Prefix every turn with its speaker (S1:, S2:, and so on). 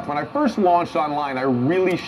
S1: app. When I first launched online, I really